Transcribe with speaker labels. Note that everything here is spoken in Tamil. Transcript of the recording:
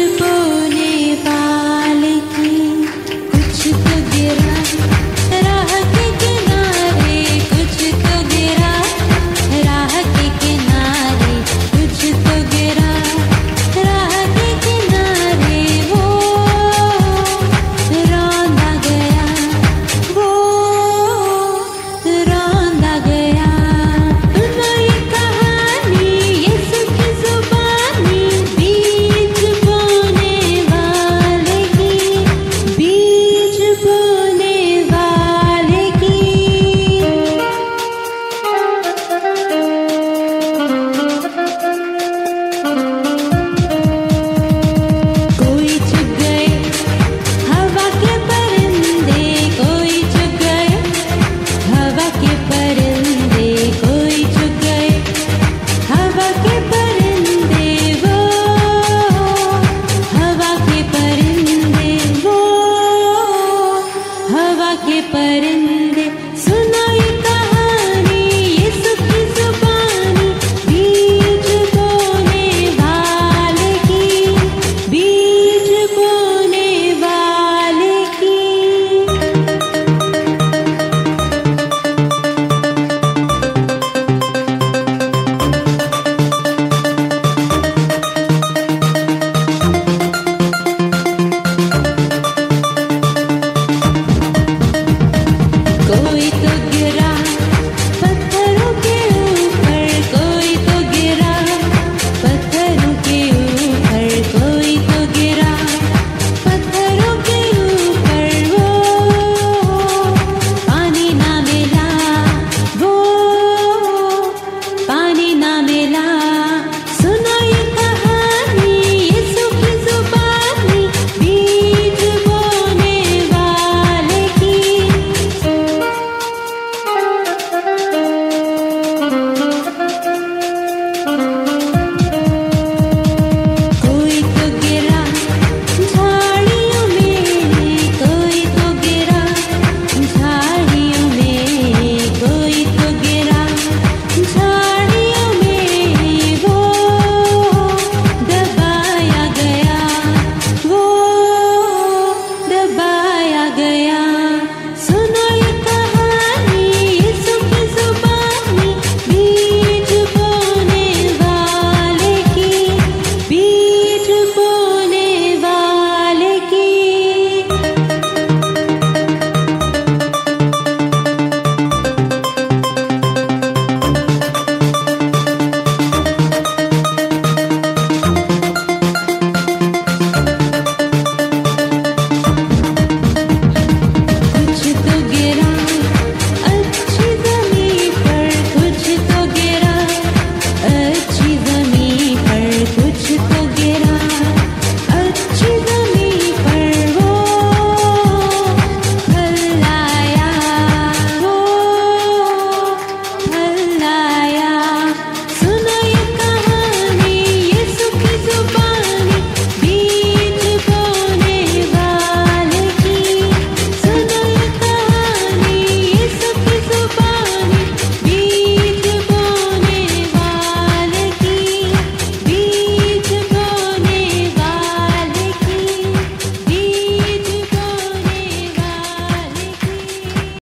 Speaker 1: People பருந்து